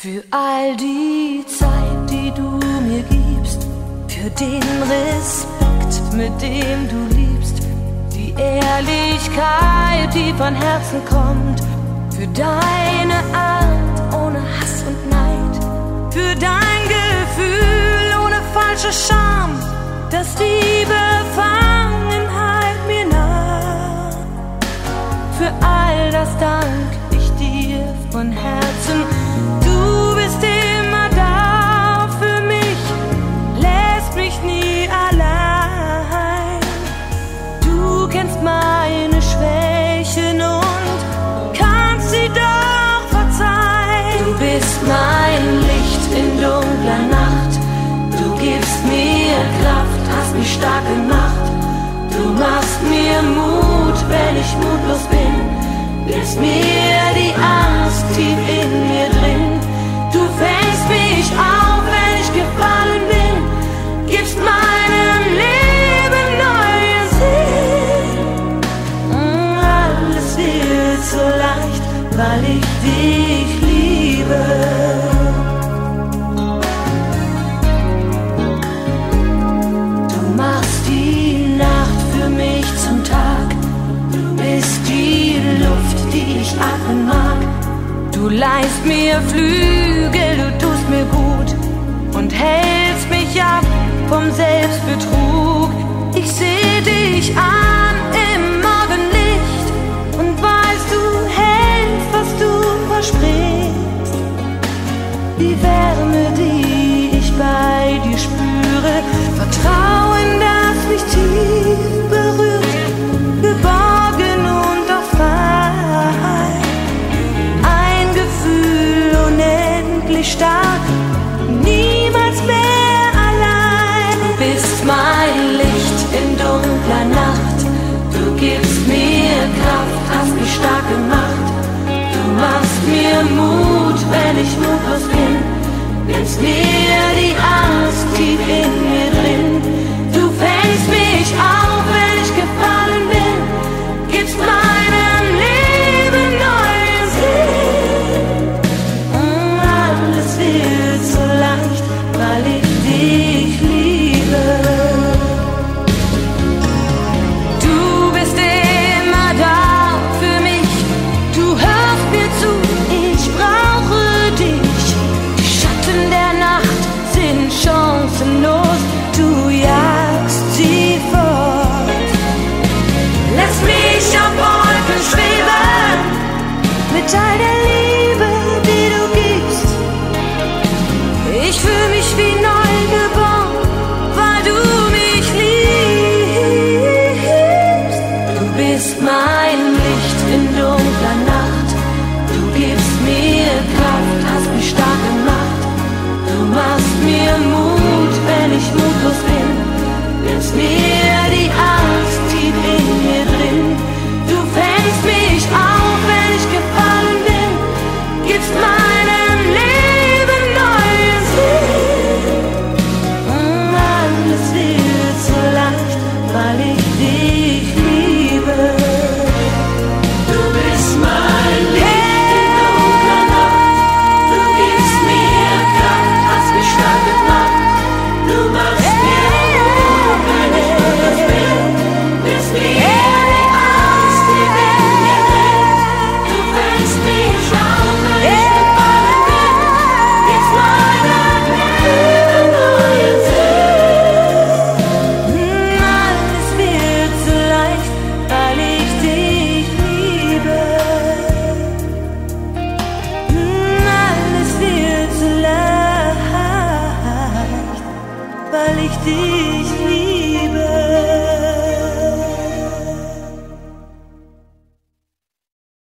Für all die Zeit, die du mir gibst, für den Respekt, mit dem du liebst, die Ehrlichkeit, die von Herzen kommt, für deine Art ohne Hass und Neid, für dein Gefühl ohne falsche Scham, dass die Befangenheit mir nah. Für all das dank ich dir von Herzen. Kraft, hast mich stark gemacht. Du machst mir Mut, wenn ich mutlos bin. Gibst mir die Angst tief in mir drin. Du fängst mich auf, wenn ich gefallen bin. Gibst meinem Leben neuen Sinn. Alles wird so leicht, weil ich dich liebe. Atmen. Du leihst mir Flügel, du tust mir gut bist mein Licht in dunkler Nacht, du gibst mir Kraft, hast mich stark gemacht. Du machst mir Mut, wenn ich mutlos bin. Nimmst mir die Angst tief in mir drin. Mit all der leicht, weil weil ich dich liebe.